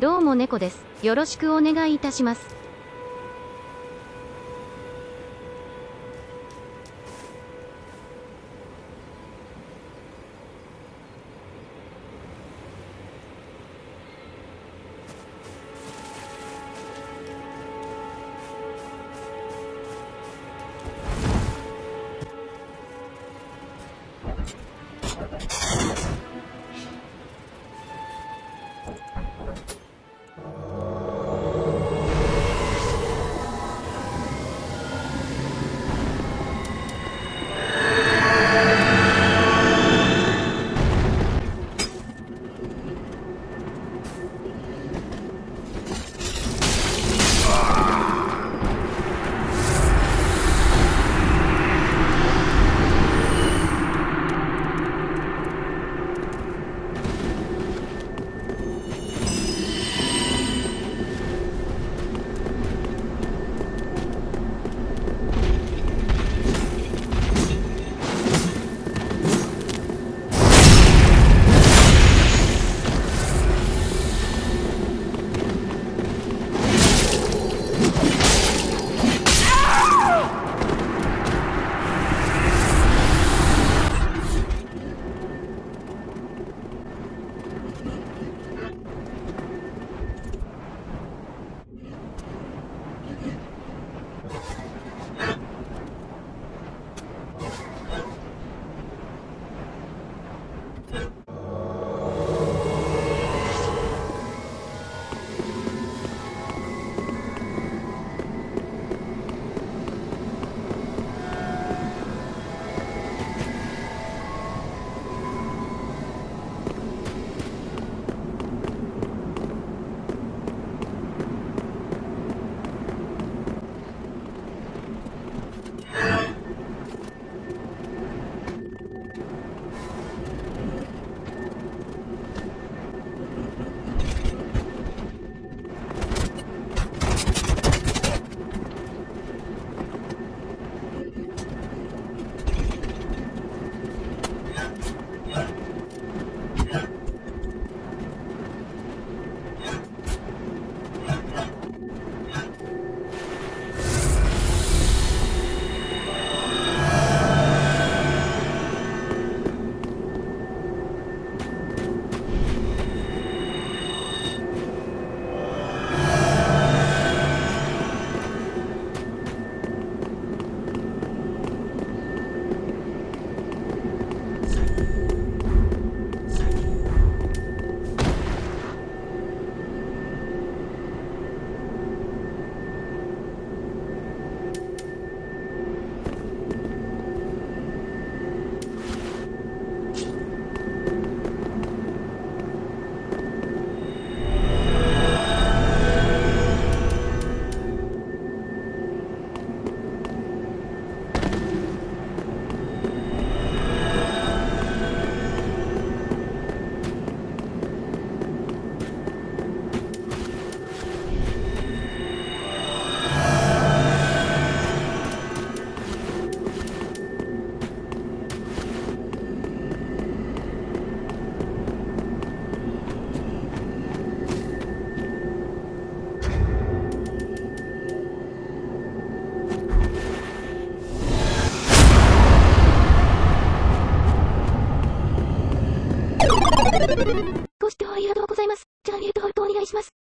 どうも猫です。よろしくお願いいたします。ご視聴ありがとうございます。チャンネル登録お願いします。